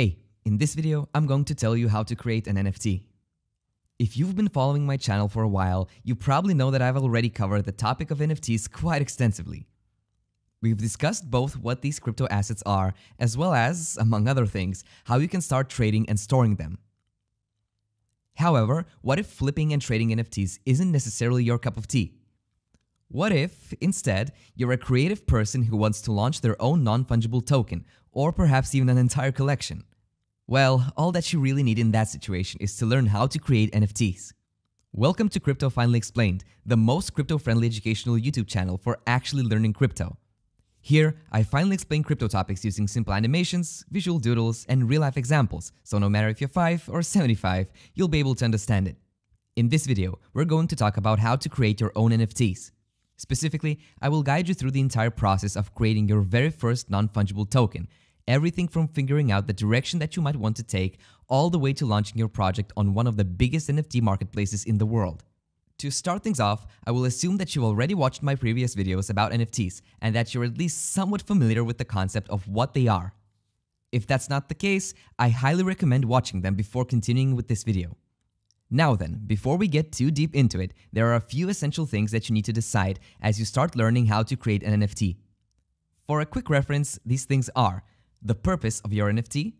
Hey, in this video, I'm going to tell you how to create an NFT. If you've been following my channel for a while, you probably know that I've already covered the topic of NFTs quite extensively. We've discussed both what these crypto assets are, as well as, among other things, how you can start trading and storing them. However, what if flipping and trading NFTs isn't necessarily your cup of tea? What if, instead, you're a creative person who wants to launch their own non fungible token, or perhaps even an entire collection? Well, all that you really need in that situation is to learn how to create NFTs. Welcome to Crypto Finally Explained, the most crypto friendly educational YouTube channel for actually learning crypto. Here, I finally explain crypto topics using simple animations, visual doodles, and real life examples, so no matter if you're 5 or 75, you'll be able to understand it. In this video, we're going to talk about how to create your own NFTs. Specifically, I will guide you through the entire process of creating your very first non-fungible token, everything from figuring out the direction that you might want to take all the way to launching your project on one of the biggest NFT marketplaces in the world. To start things off, I will assume that you have already watched my previous videos about NFTs and that you're at least somewhat familiar with the concept of what they are. If that's not the case, I highly recommend watching them before continuing with this video. Now then, before we get too deep into it, there are a few essential things that you need to decide as you start learning how to create an NFT. For a quick reference, these things are the purpose of your NFT,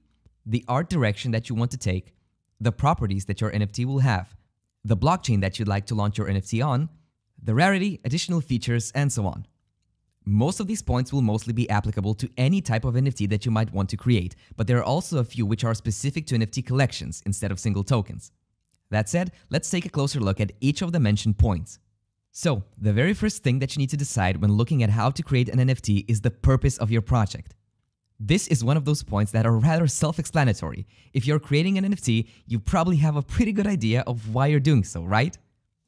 the art direction that you want to take, the properties that your NFT will have, the blockchain that you'd like to launch your NFT on, the rarity, additional features, and so on. Most of these points will mostly be applicable to any type of NFT that you might want to create, but there are also a few which are specific to NFT collections instead of single tokens. That said, let's take a closer look at each of the mentioned points. So, the very first thing that you need to decide when looking at how to create an NFT is the purpose of your project. This is one of those points that are rather self-explanatory. If you're creating an NFT, you probably have a pretty good idea of why you're doing so, right?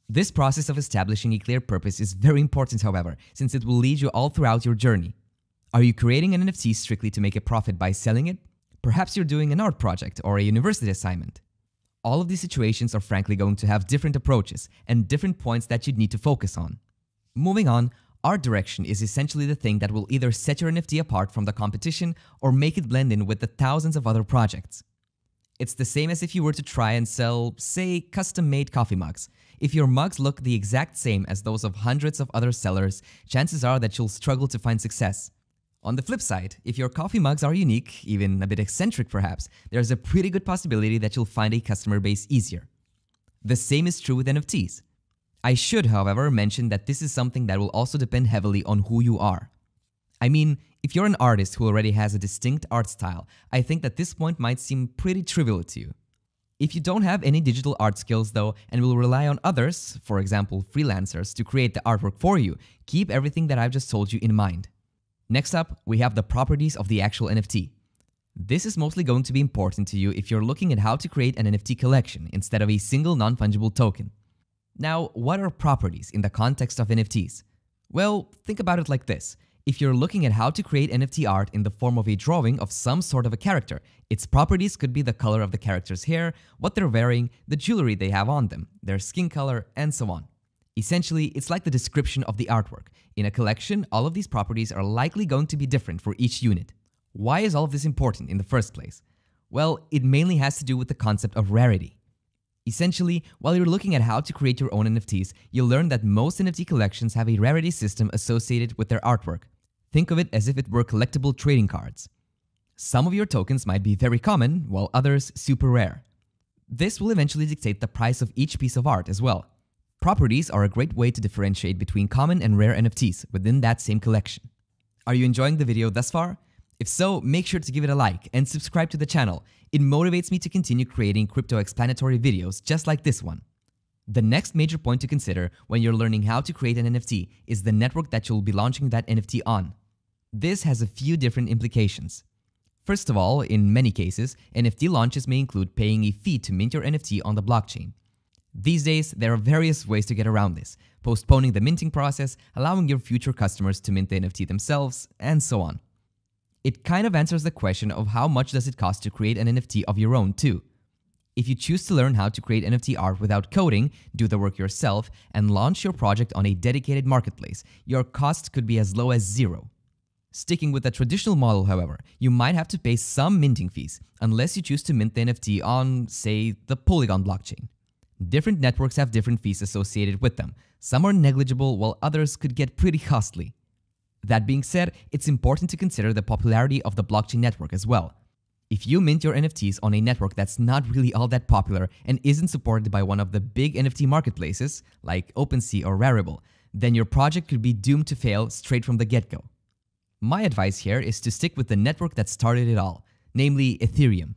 This process of establishing a clear purpose is very important, however, since it will lead you all throughout your journey. Are you creating an NFT strictly to make a profit by selling it? Perhaps you're doing an art project or a university assignment. All of these situations are frankly going to have different approaches and different points that you'd need to focus on. Moving on, Art direction is essentially the thing that will either set your NFT apart from the competition or make it blend in with the thousands of other projects. It's the same as if you were to try and sell, say, custom made coffee mugs. If your mugs look the exact same as those of hundreds of other sellers, chances are that you'll struggle to find success. On the flip side, if your coffee mugs are unique, even a bit eccentric perhaps, there's a pretty good possibility that you'll find a customer base easier. The same is true with NFTs. I should, however, mention that this is something that will also depend heavily on who you are. I mean, if you're an artist who already has a distinct art style, I think that this point might seem pretty trivial to you. If you don't have any digital art skills though and will rely on others, for example freelancers, to create the artwork for you, keep everything that I've just told you in mind. Next up, we have the properties of the actual NFT. This is mostly going to be important to you if you're looking at how to create an NFT collection instead of a single non-fungible token. Now, what are properties in the context of NFTs? Well, think about it like this. If you're looking at how to create NFT art in the form of a drawing of some sort of a character, its properties could be the color of the character's hair, what they're wearing, the jewelry they have on them, their skin color, and so on. Essentially, it's like the description of the artwork. In a collection, all of these properties are likely going to be different for each unit. Why is all of this important in the first place? Well, it mainly has to do with the concept of rarity. Essentially, while you're looking at how to create your own NFTs, you'll learn that most NFT collections have a rarity system associated with their artwork. Think of it as if it were collectible trading cards. Some of your tokens might be very common, while others super rare. This will eventually dictate the price of each piece of art as well. Properties are a great way to differentiate between common and rare NFTs within that same collection. Are you enjoying the video thus far? If so, make sure to give it a like and subscribe to the channel. It motivates me to continue creating crypto explanatory videos just like this one. The next major point to consider when you're learning how to create an NFT is the network that you'll be launching that NFT on. This has a few different implications. First of all, in many cases, NFT launches may include paying a fee to mint your NFT on the blockchain. These days, there are various ways to get around this, postponing the minting process, allowing your future customers to mint the NFT themselves, and so on. It kind of answers the question of how much does it cost to create an NFT of your own too. If you choose to learn how to create NFT art without coding, do the work yourself, and launch your project on a dedicated marketplace, your cost could be as low as zero. Sticking with the traditional model, however, you might have to pay some minting fees unless you choose to mint the NFT on, say, the Polygon blockchain. Different networks have different fees associated with them. Some are negligible, while others could get pretty costly. That being said, it's important to consider the popularity of the blockchain network as well. If you mint your NFTs on a network that's not really all that popular and isn't supported by one of the big NFT marketplaces, like OpenSea or Rarible, then your project could be doomed to fail straight from the get go. My advice here is to stick with the network that started it all, namely Ethereum.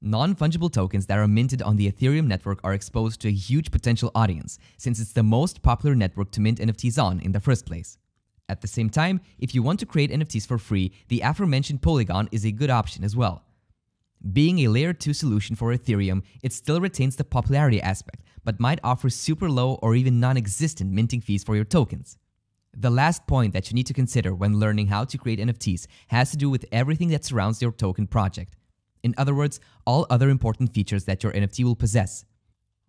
Non fungible tokens that are minted on the Ethereum network are exposed to a huge potential audience, since it's the most popular network to mint NFTs on in the first place. At the same time, if you want to create NFTs for free, the aforementioned Polygon is a good option as well. Being a layer 2 solution for Ethereum, it still retains the popularity aspect, but might offer super low or even non existent minting fees for your tokens. The last point that you need to consider when learning how to create NFTs has to do with everything that surrounds your token project. In other words, all other important features that your NFT will possess.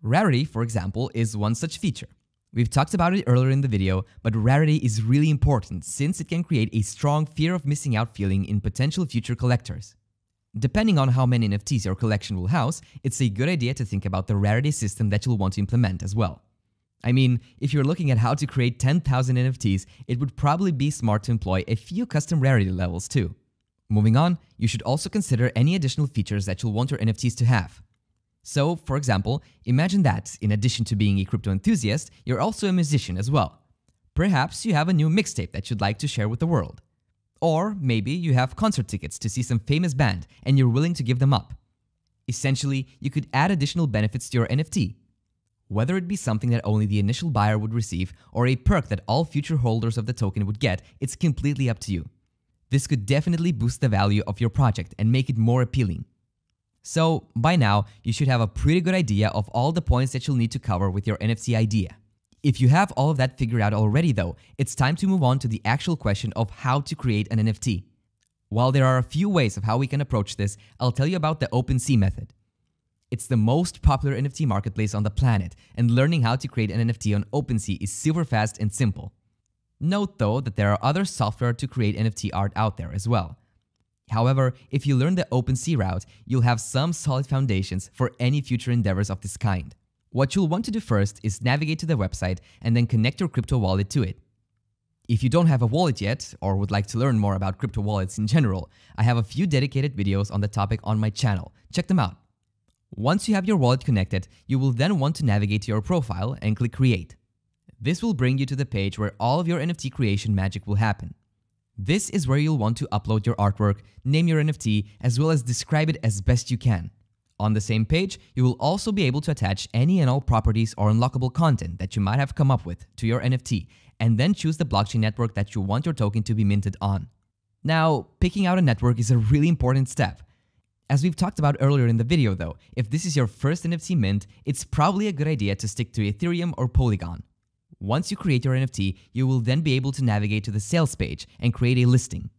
Rarity, for example, is one such feature. We've talked about it earlier in the video, but rarity is really important since it can create a strong fear of missing out feeling in potential future collectors. Depending on how many NFTs your collection will house, it's a good idea to think about the rarity system that you'll want to implement as well. I mean, if you're looking at how to create 10,000 NFTs, it would probably be smart to employ a few custom rarity levels too. Moving on, you should also consider any additional features that you'll want your NFTs to have. So, for example, imagine that, in addition to being a crypto enthusiast, you're also a musician as well. Perhaps you have a new mixtape that you'd like to share with the world. Or maybe you have concert tickets to see some famous band and you're willing to give them up. Essentially, you could add additional benefits to your NFT, whether it be something that only the initial buyer would receive or a perk that all future holders of the token would get, it's completely up to you. This could definitely boost the value of your project and make it more appealing. So, by now, you should have a pretty good idea of all the points that you'll need to cover with your NFT idea. If you have all of that figured out already though, it's time to move on to the actual question of how to create an NFT. While there are a few ways of how we can approach this, I'll tell you about the OpenSea method. It's the most popular NFT marketplace on the planet, and learning how to create an NFT on OpenSea is super fast and simple. Note though that there are other software to create NFT art out there as well. However, if you learn the OpenSea route, you'll have some solid foundations for any future endeavors of this kind. What you'll want to do first is navigate to the website and then connect your crypto wallet to it. If you don't have a wallet yet, or would like to learn more about crypto wallets in general, I have a few dedicated videos on the topic on my channel. Check them out. Once you have your wallet connected, you will then want to navigate to your profile and click Create. This will bring you to the page where all of your NFT creation magic will happen. This is where you'll want to upload your artwork, name your NFT, as well as describe it as best you can. On the same page, you will also be able to attach any and all properties or unlockable content that you might have come up with to your NFT, and then choose the blockchain network that you want your token to be minted on. Now, picking out a network is a really important step. As we've talked about earlier in the video though, if this is your first NFT mint, it's probably a good idea to stick to Ethereum or Polygon. Once you create your NFT, you will then be able to navigate to the sales page and create a listing.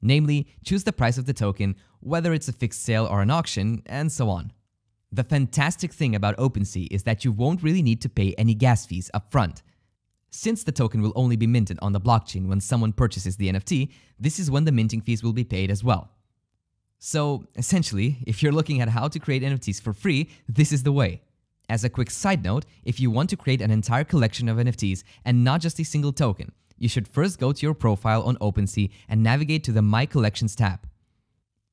Namely, choose the price of the token, whether it's a fixed sale or an auction, and so on. The fantastic thing about OpenSea is that you won't really need to pay any gas fees upfront. Since the token will only be minted on the blockchain when someone purchases the NFT, this is when the minting fees will be paid as well. So essentially, if you're looking at how to create NFTs for free, this is the way. As a quick side note, if you want to create an entire collection of NFTs and not just a single token, you should first go to your profile on OpenSea and navigate to the My Collections tab.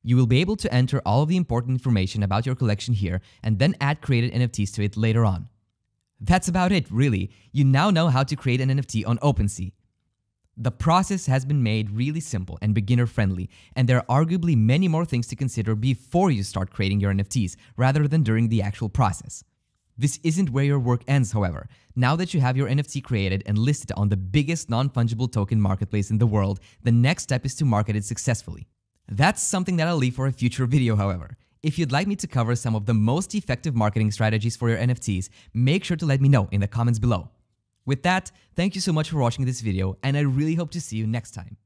You will be able to enter all of the important information about your collection here and then add created NFTs to it later on. That's about it, really. You now know how to create an NFT on OpenSea. The process has been made really simple and beginner friendly, and there are arguably many more things to consider before you start creating your NFTs rather than during the actual process. This isn't where your work ends, however. Now that you have your NFT created and listed on the biggest non fungible token marketplace in the world, the next step is to market it successfully. That's something that I'll leave for a future video, however. If you'd like me to cover some of the most effective marketing strategies for your NFTs, make sure to let me know in the comments below. With that, thank you so much for watching this video and I really hope to see you next time.